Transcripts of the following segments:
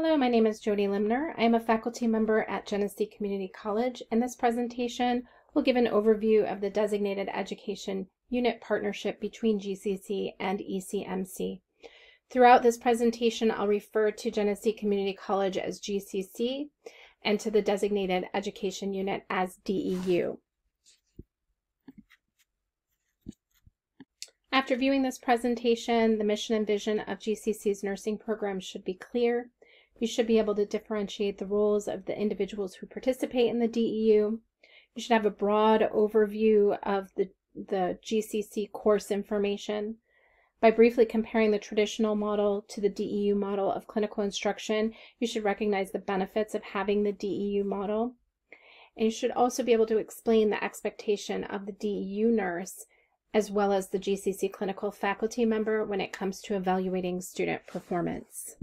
Hello, my name is Jodi Limner. I am a faculty member at Genesee Community College, and this presentation will give an overview of the Designated Education Unit partnership between GCC and ECMC. Throughout this presentation, I'll refer to Genesee Community College as GCC and to the Designated Education Unit as DEU. After viewing this presentation, the mission and vision of GCC's nursing program should be clear. You should be able to differentiate the roles of the individuals who participate in the DEU. You should have a broad overview of the, the GCC course information. By briefly comparing the traditional model to the DEU model of clinical instruction, you should recognize the benefits of having the DEU model. And you should also be able to explain the expectation of the DEU nurse as well as the GCC clinical faculty member when it comes to evaluating student performance.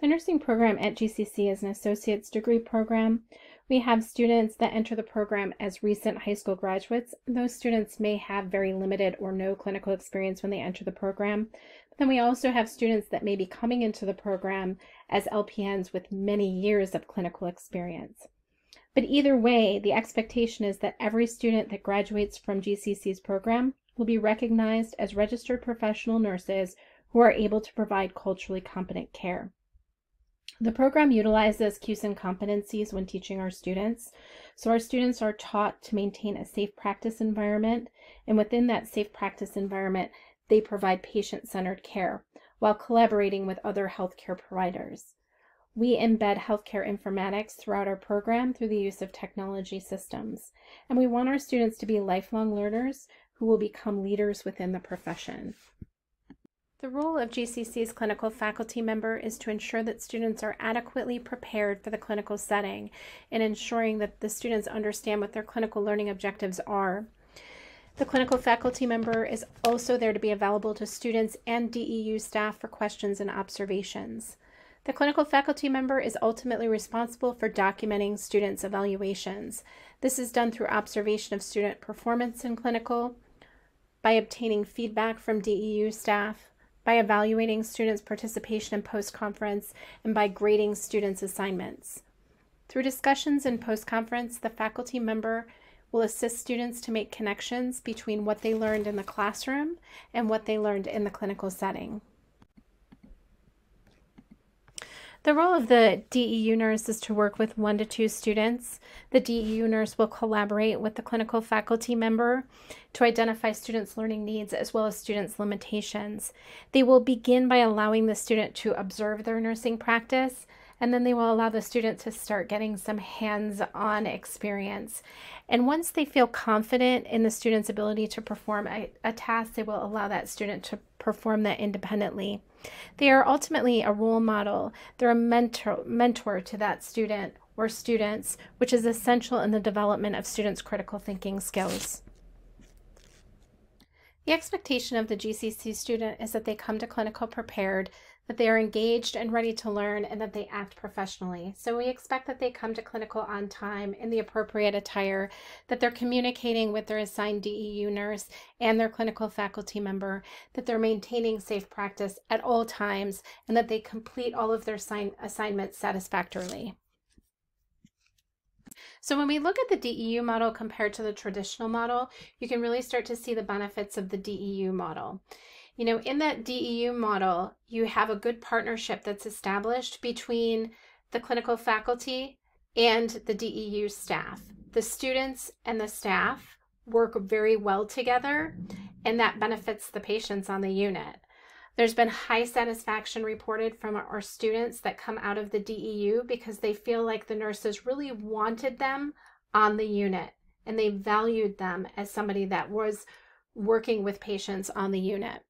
The nursing program at GCC is an associate's degree program. We have students that enter the program as recent high school graduates. Those students may have very limited or no clinical experience when they enter the program. But then we also have students that may be coming into the program as LPNs with many years of clinical experience. But either way, the expectation is that every student that graduates from GCC's program will be recognized as registered professional nurses who are able to provide culturally competent care. The program utilizes QSEN competencies when teaching our students. So our students are taught to maintain a safe practice environment, and within that safe practice environment, they provide patient-centered care while collaborating with other healthcare providers. We embed healthcare informatics throughout our program through the use of technology systems, and we want our students to be lifelong learners who will become leaders within the profession. The role of GCC's clinical faculty member is to ensure that students are adequately prepared for the clinical setting and ensuring that the students understand what their clinical learning objectives are. The clinical faculty member is also there to be available to students and DEU staff for questions and observations. The clinical faculty member is ultimately responsible for documenting students' evaluations. This is done through observation of student performance in clinical, by obtaining feedback from DEU staff, by evaluating students' participation in post-conference, and by grading students' assignments. Through discussions in post-conference, the faculty member will assist students to make connections between what they learned in the classroom and what they learned in the clinical setting. The role of the DEU nurse is to work with one to two students. The DEU nurse will collaborate with the clinical faculty member to identify students' learning needs as well as students' limitations. They will begin by allowing the student to observe their nursing practice and then they will allow the student to start getting some hands-on experience. And once they feel confident in the student's ability to perform a, a, task, they will allow that student to perform that independently. They are ultimately a role model. They're a mentor, mentor to that student or students, which is essential in the development of students' critical thinking skills. The expectation of the GCC student is that they come to clinical prepared, that they are engaged and ready to learn, and that they act professionally. So we expect that they come to clinical on time in the appropriate attire, that they're communicating with their assigned DEU nurse and their clinical faculty member, that they're maintaining safe practice at all times, and that they complete all of their assignments satisfactorily. So when we look at the DEU model compared to the traditional model, you can really start to see the benefits of the DEU model. You know, in that DEU model, you have a good partnership that's established between the clinical faculty and the DEU staff. The students and the staff work very well together, and that benefits the patients on the unit. There's been high satisfaction reported from our students that come out of the DEU because they feel like the nurses really wanted them on the unit and they valued them as somebody that was working with patients on the unit.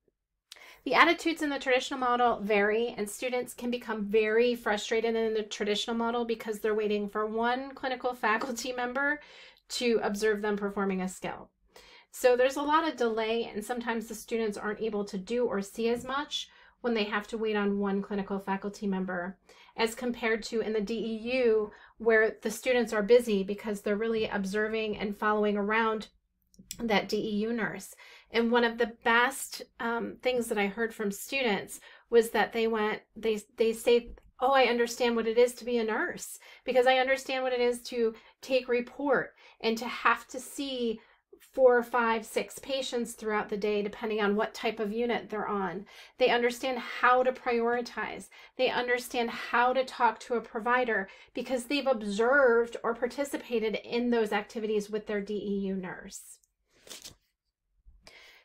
The attitudes in the traditional model vary, and students can become very frustrated in the traditional model because they're waiting for one clinical faculty member to observe them performing a skill. So there's a lot of delay and sometimes the students aren't able to do or see as much when they have to wait on one clinical faculty member as compared to in the DEU where the students are busy because they're really observing and following around that DEU nurse. And one of the best um, things that I heard from students was that they went, they, they say oh, I understand what it is to be a nurse because I understand what it is to take report and to have to see four, five, six patients throughout the day, depending on what type of unit they're on. They understand how to prioritize. They understand how to talk to a provider because they've observed or participated in those activities with their DEU nurse.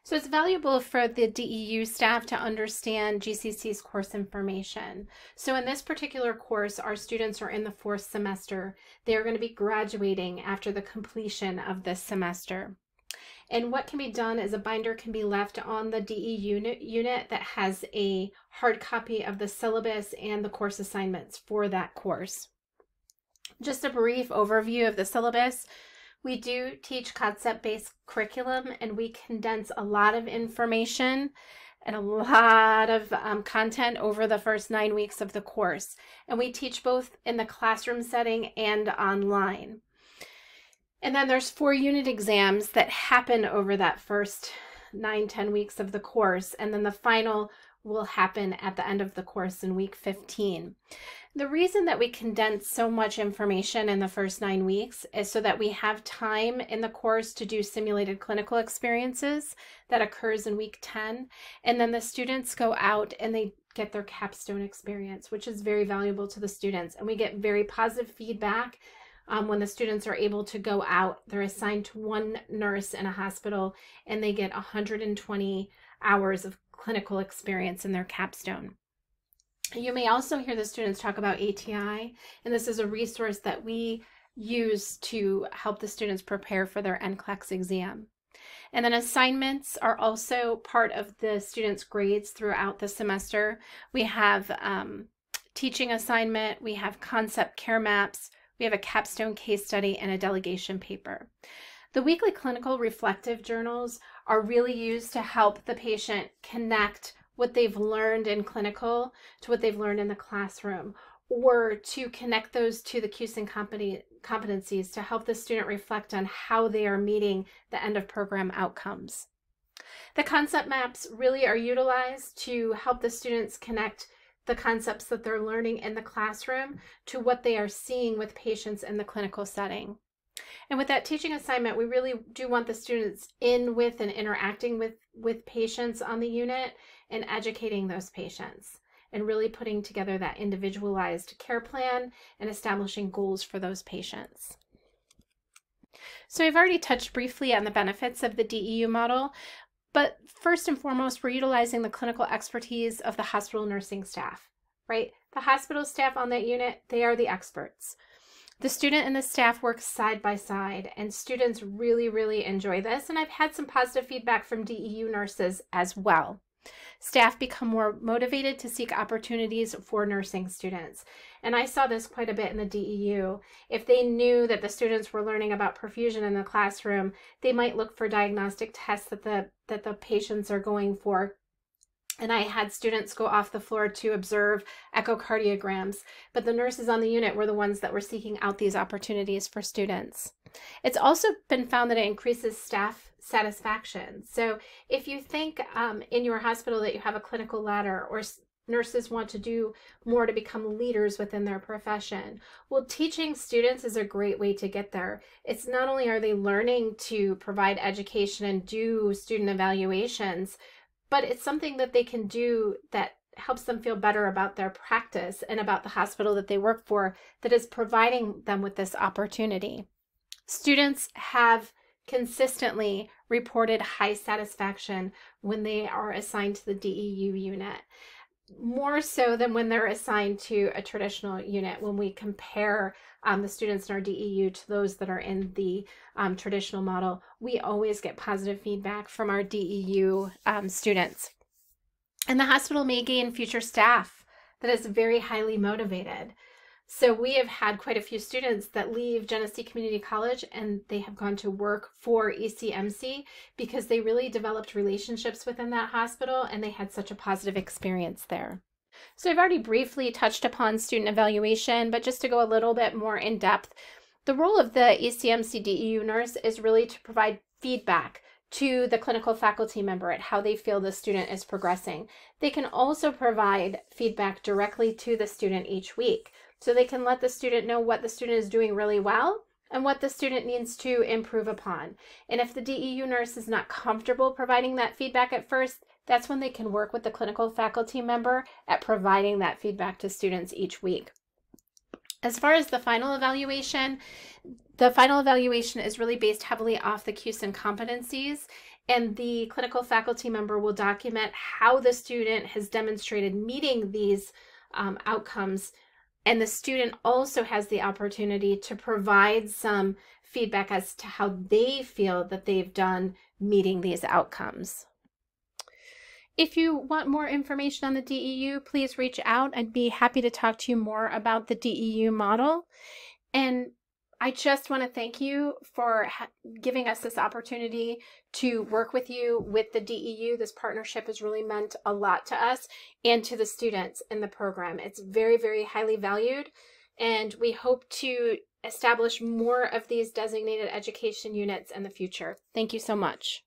So it's valuable for the DEU staff to understand GCC's course information. So in this particular course, our students are in the fourth semester. They're going to be graduating after the completion of this semester. And what can be done is a binder can be left on the DE unit, unit that has a hard copy of the syllabus and the course assignments for that course. Just a brief overview of the syllabus. We do teach concept-based curriculum and we condense a lot of information and a lot of um, content over the first nine weeks of the course. And we teach both in the classroom setting and online. And then there's four unit exams that happen over that first nine, 10 weeks of the course. And then the final will happen at the end of the course in week 15. The reason that we condense so much information in the first nine weeks is so that we have time in the course to do simulated clinical experiences that occurs in week 10. And then the students go out and they get their capstone experience, which is very valuable to the students. And we get very positive feedback um, when the students are able to go out. They're assigned to one nurse in a hospital and they get 120 hours of clinical experience in their capstone. You may also hear the students talk about ATI, and this is a resource that we use to help the students prepare for their NCLEX exam. And then assignments are also part of the students' grades throughout the semester. We have um, teaching assignment, we have concept care maps, we have a capstone case study, and a delegation paper. The weekly clinical reflective journals are really used to help the patient connect what they've learned in clinical to what they've learned in the classroom or to connect those to the company competencies to help the student reflect on how they are meeting the end of program outcomes. The concept maps really are utilized to help the students connect the concepts that they're learning in the classroom to what they are seeing with patients in the clinical setting. And with that teaching assignment, we really do want the students in with and interacting with, with patients on the unit and educating those patients and really putting together that individualized care plan and establishing goals for those patients. So I've already touched briefly on the benefits of the DEU model, but first and foremost, we're utilizing the clinical expertise of the hospital nursing staff, right? The hospital staff on that unit, they are the experts. The student and the staff work side by side, and students really, really enjoy this. And I've had some positive feedback from DEU nurses as well. Staff become more motivated to seek opportunities for nursing students. And I saw this quite a bit in the DEU. If they knew that the students were learning about perfusion in the classroom, they might look for diagnostic tests that the, that the patients are going for and I had students go off the floor to observe echocardiograms, but the nurses on the unit were the ones that were seeking out these opportunities for students. It's also been found that it increases staff satisfaction. So if you think um, in your hospital that you have a clinical ladder or nurses want to do more to become leaders within their profession. Well, teaching students is a great way to get there. It's not only are they learning to provide education and do student evaluations, but it's something that they can do that helps them feel better about their practice and about the hospital that they work for that is providing them with this opportunity. Students have consistently reported high satisfaction when they are assigned to the DEU unit. More so than when they're assigned to a traditional unit when we compare um, the students in our DEU to those that are in the um, traditional model, we always get positive feedback from our DEU um, students. And the hospital may gain future staff that is very highly motivated. So we have had quite a few students that leave Genesee Community College and they have gone to work for ECMC because they really developed relationships within that hospital and they had such a positive experience there. So I've already briefly touched upon student evaluation, but just to go a little bit more in depth, the role of the ECMC DEU nurse is really to provide feedback to the clinical faculty member at how they feel the student is progressing. They can also provide feedback directly to the student each week. So they can let the student know what the student is doing really well and what the student needs to improve upon. And if the DEU nurse is not comfortable providing that feedback at first, that's when they can work with the clinical faculty member at providing that feedback to students each week. As far as the final evaluation, the final evaluation is really based heavily off the QSEN competencies, and the clinical faculty member will document how the student has demonstrated meeting these um, outcomes. And the student also has the opportunity to provide some feedback as to how they feel that they've done meeting these outcomes. If you want more information on the DEU, please reach out. I'd be happy to talk to you more about the DEU model. And I just want to thank you for giving us this opportunity to work with you with the DEU. This partnership has really meant a lot to us and to the students in the program. It's very, very highly valued, and we hope to establish more of these designated education units in the future. Thank you so much.